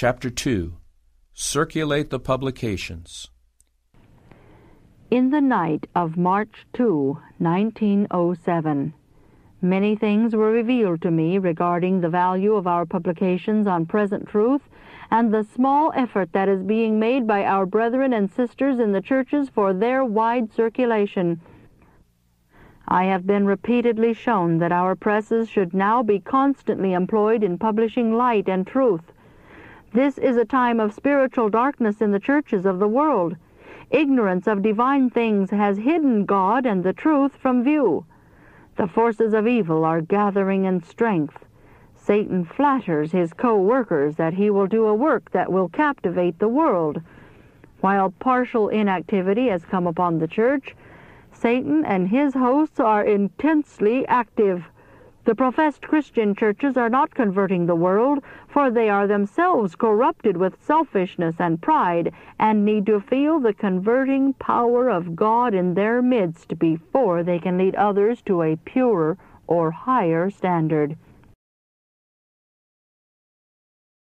Chapter 2 Circulate the Publications. In the night of March 2, 1907, many things were revealed to me regarding the value of our publications on present truth and the small effort that is being made by our brethren and sisters in the churches for their wide circulation. I have been repeatedly shown that our presses should now be constantly employed in publishing light and truth. This is a time of spiritual darkness in the churches of the world. Ignorance of divine things has hidden God and the truth from view. The forces of evil are gathering in strength. Satan flatters his co-workers that he will do a work that will captivate the world. While partial inactivity has come upon the church, Satan and his hosts are intensely active. The professed Christian churches are not converting the world, for they are themselves corrupted with selfishness and pride, and need to feel the converting power of God in their midst before they can lead others to a purer or higher standard.